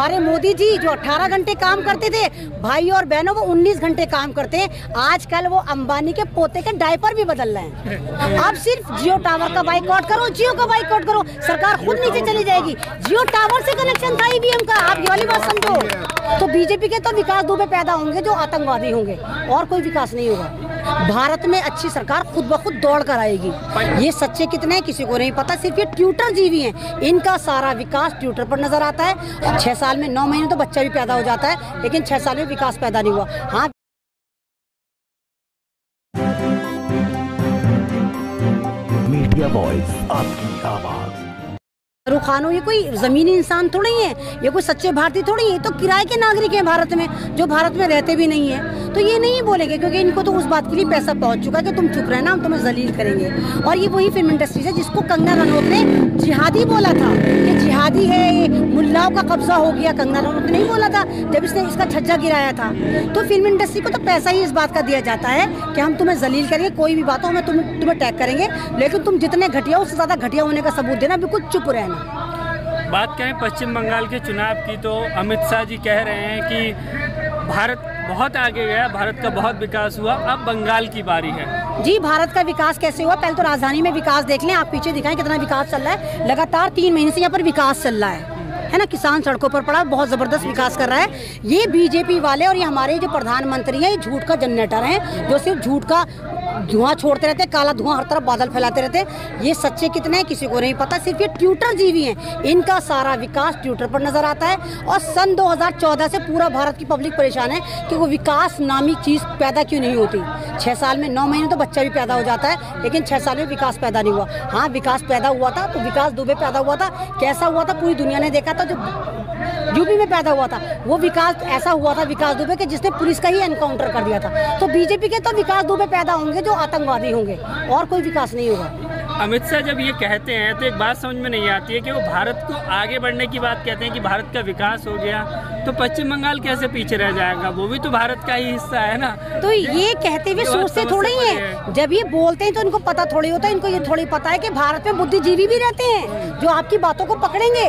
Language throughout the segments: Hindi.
हमारे मोदी जी, जो 18 घंटे काम करते थे, भाई और बहनों, वो 19 घंटे काम करते हैं। आजकल वो अंबानी के पोते के डायपर भी बदल रहे हैं। अब सिर्फ़ जियो टावर का बाइकआउट करो, जियो का बाइकआउट करो, सरकार खुद नीचे चली जाएगी। जियो टावर से कनेक्शन था ईवीएम का, आप ये बात समझो। तो बीजेपी के तो विकास दुबे पैदा होंगे, जो आतंकवादी होंगे, और कोई विकास नहीं होगा। भारत में अच्छी सरकार खुद ब खुद दौड़ कर आएगी। ये सच्चे कितने हैं, किसी को नहीं पता, सिर्फ़ ये ट्यूटर जीवी हैं। इनका सारा विकास ट्यूटर पर नज़र आता है। छह साल में नौ महीने तो बच्चा भी पैदा हो जाता है, लेकिन छह साल में विकास पैदा नहीं हुआ। हाँ। मीडिया वॉइस आपकी आवाज़। शाहरुख खान हो ये कोई जमीनी इंसान थोड़ी है ये कोई सच्चे भारतीय थोड़ी है तो किराए के नागरिक हैं भारत में, जो भारत में रहते भी नहीं है। तो ये नहीं बोलेंगे, क्योंकि इनको तो उस बात के लिए पैसा पहुँच चुका है कि तुम चुप रहे ना हम तुम्हें जलील करेंगे। और ये वही फ़िल्म इंडस्ट्री है जिसको कंगना रनौत ने जिहादी बोला था, कि जिहादी है ये, मुल्लाओं का कब्जा हो गया, कंगना रनौत ने नहीं बोला था, जब इसने इसका छज्जा गिराया था। तो फ़िल्म इंडस्ट्री को तो पैसा ही इस बात का दिया जाता है कि हम तुम्हें जलील करेंगे, कोई भी बातों में तुम तुम्हें टैग करेंगे, लेकिन तुम जितने घटिया हो उससे ज़्यादा घटिया होने का सबूत देना, बिल्कुल चुप रहना। बात करें पश्चिम बंगाल के चुनाव की तो अमित शाह जी कह रहे हैं कि भारत बहुत आगे गया, भारत का बहुत विकास हुआ, अब बंगाल की बारी है। जी, भारत का विकास कैसे हुआ? पहले तो राजधानी में विकास देख लें, आप पीछे दिखाएँ कितना विकास चल रहा है। लगातार तीन महीने से यहाँ पर विकास चल रहा है। है ना, किसान सड़कों पर पड़ा, बहुत ज़बरदस्त विकास कर रहा है। ये बीजेपी वाले और ये हमारे जो प्रधानमंत्री हैं, ये झूठ का जनरेटर हैं, जो सिर्फ़ झूठ का धुआँ छोड़ते रहते, काला धुआँ हर तरफ़ बादल फैलाते रहते। ये सच्चे कितने हैं, किसी को नहीं पता, सिर्फ़ ये ट्यूटर जीवी हैं। इनका सारा विकास ट्यूटर पर नज़र आता है और सन 2014 से पूरा भारत की पब्लिक परेशान है कि वो विकास नामी चीज़ पैदा क्यों नहीं होती। छह साल में नौ महीने तो बच्चा भी पैदा हो जाता है, लेकिन छह साल में विकास पैदा नहीं हुआ। हाँ विकास पैदा हुआ था तो विकास दुबे पैदा हुआ था। कैसा हुआ था, पूरी दुनिया ने देखा था, जो यूपी में पैदा हुआ था वो विकास ऐसा हुआ था विकास दुबे के जिसने पुलिस का ही एनकाउंटर कर दिया था। तो बीजेपी के तो विकास दुबे पैदा होंगे जो आतंकवादी होंगे और कोई विकास नहीं होगा। अमित शाह जब ये कहते हैं तो एक बात समझ में नहीं आती है कि वो भारत को आगे बढ़ने की बात कहते हैं कि भारत का विकास हो गया तो पश्चिम बंगाल कैसे पीछे रह जाएगा? वो भी तो भारत का ही हिस्सा है ना? तो ये कहते हुए सोचते थोड़े ही। है। जब ये बोलते हैं तो इनको पता थोड़ी होता है इनको ये थोड़ी पता है कि भारत में बुद्धिजीवी भी रहते हैं जो आपकी बातों को पकड़ेंगे।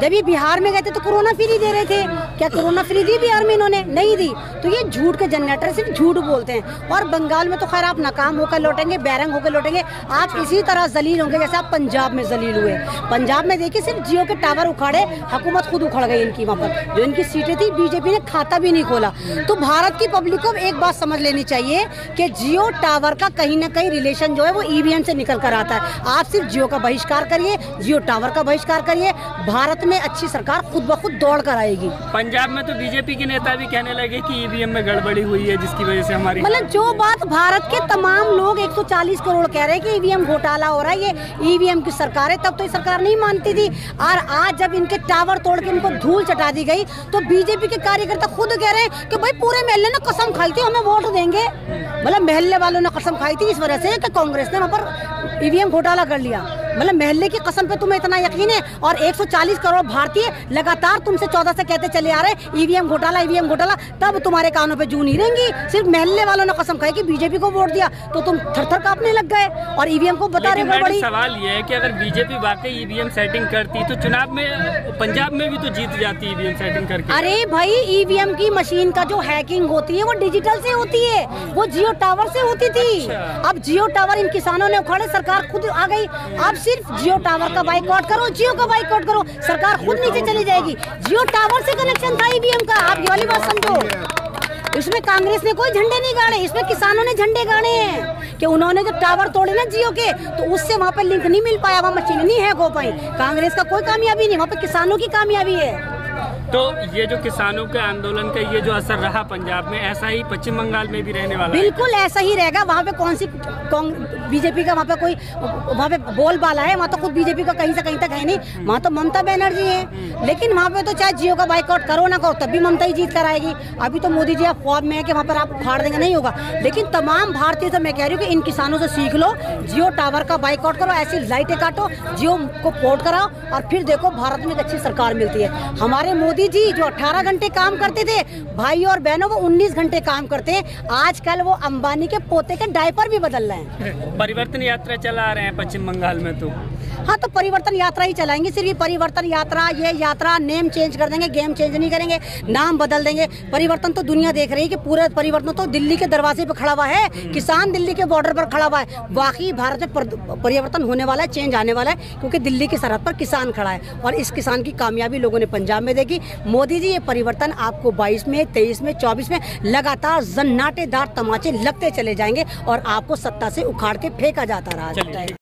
जब ये बिहार में गए थे तो कोरोना फ्री दे रहे थे। क्या कोरोना फ्री दी बिहार में इन्होंने? नहीं दी। तो ये झूठ के जनरेटर सिर्फ़ झूठ बोलते हैं। और बंगाल में तो खैर आप नाकाम होकर लौटेंगे, बैरंग होकर लौटेंगे। आप इसी तरह जलील होंगे जैसे आप पंजाब में जलील हुए। पंजाब में देखिए सिर्फ़ जियो के टावर उखाड़े, हुकूमत खुद उखड़ गई इनकी वहाँ पर। जो इनकी सीटें थी, बीजेपी ने खाता भी नहीं खोला। तो भारत की पब्लिक को एक बात समझ लेनी चाहिए कि जियो टावर का कहीं ना कहीं रिलेशन जो है वो ईवीएम से निकल कर आता है। आप सिर्फ़ जियो का बहिष्कार करिए, जियो टावर का बहिष्कार करिए। भारत में अच्छी सरकार खुद ब खुद दौड़ कर आएगी। पंजाब में तो बीजेपी के नेता भी कहने लगे कि ईवीएम में गड़बड़ी हुई है जिसकी वजह से हमारी मतलब जो बात भारत के तमाम लोग 140 करोड़ कह रहे हैं कि ईवीएम घोटाला हो रहा है ये ईवीएम की सरकार है तब तो ये सरकार नहीं मानती थी। और आज जब इनके टावर तोड़ के इनको धूल चटा दी गई तो बीजेपी के कार्यकर्ता खुद कह रहे हैं कि भाई पूरे महल्ले ने कसम खाई थी हमें वोट देंगे। मतलब महल्ले वालों ने कसम खाई थी इस वजह से कांग्रेस ने वहाँ पर ईवीएम घोटाला कर लिया। मतलब महल्ले की कसम पे तुम्हें इतना यकीन है? और 140 करोड़ भारतीय लगातार तुमसे 14 से कहते चले आ रहे ईवीएम घोटाला ईवीएम घोटाला तब तुम्हारे कानों पे जू नहीं रहेंगी। सिर्फ़ महल्ले वालों ने कसम खाई कि बीजेपी को वोट दिया तो तुम थर थर कांपने लग गए। और ईवीएम को बता रहे बड़ी सवाल ये है कि अगर बीजेपी वाकई ईवीएम सेटिंग करती तो चुनाव में पंजाब में भी तो जीत जाती ईवीएम सेटिंग करके। अरे भाई ईवीएम की मशीन का जो हैकिंग होती है वो डिजिटल से होती है। वो जियो टावर से होती थी। अच्छा। अब जियो टावर इन किसानों ने उखाड़े सरकार खुद आ गई। अब सिर्फ़ जियो टावर का बाइकआउट करो जियो का बाइकआउट करो सरकार खुद नीचे चली जाएगी। जियो टावर से कनेक्शन था ईवीएम का आप ये वाली बात समझो। इसमें कांग्रेस ने कोई झंडे नहीं गाड़े इसमें किसानों ने झंडे गाड़े हैं कि उन्होंने जब टावर तोड़े ना जियो के तो उससे वहाँ पे लिंक नहीं मिल पाया वहाँ मशीन नहीं है हो पाई कांग्रेस का कोई कामयाबी नहीं वहाँ पे किसानों की कामयाबी है। तो ये जो किसानों के आंदोलन का ये जो असर रहा पंजाब में, ऐसा ही पश्चिम बंगाल में भी रहने वाला बिल्कुल ऐसा ही रहेगा। वहाँ पे कौन सी बीजेपी का वहाँ पे कोई, वहाँ पे बोलबाला है, वहाँ तो खुद बीजेपी का कहीं से कहीं तक है नहीं। वहाँ तो ममता बनर्जी है। लेकिन वहाँ पे तो चाहे जियो का बाइकआउट करो ना करो, तब भी ममता ही जीत कर अभी तो मोदी जी आप ख्वाब में है कि वहाँ पर आप उखाड़ देंगे, नहीं होगा। लेकिन तमाम भारतीय से मैं कह रही हूँ कि इन किसानों से सीख लो, जियो टावर का बाइकआउट करो, ऐसी लाइटें काटो, जियो को पोर्ट कराओ, और फिर देखो भारत में एक अच्छी सरकार मिलती है। हमारे हमारे मोदी जी जो 18 घंटे काम करते थे भाई और बहनों वो 19 घंटे काम करते हैं। आजकल वो अंबानी के पोते के डायपर भी बदल रहे हैं। परिवर्तन यात्रा चला रहे हैं पश्चिम बंगाल में तो। हाँ तो परिवर्तन यात्रा ही चलाएँगे सिर्फ़ परिवर्तन यात्रा ये यात्रा नेम चेंज कर देंगे गेम चेंज नहीं करेंगे नाम बदल देंगे। परिवर्तन तो दुनिया देख रही है कि पूरा परिवर्तन तो दिल्ली के दरवाजे पर खड़ा हुआ है किसान दिल्ली के बॉर्डर पर खड़ा हुआ है। वाकई भारत में परिवर्तन होने वाला है चेंज आने वाला है क्योंकि दिल्ली की सरहद पर किसान खड़ा है और इस किसान की कामयाबी लोगों ने पंजाब में देखी मोदी जी, ये परिवर्तन आपको 22 में 23 में 24 में लगातार जन्नाटेदार तमाचे लगते चले जाएँगे और आपको सत्ता से उखाड़ के फेंका जाता रहा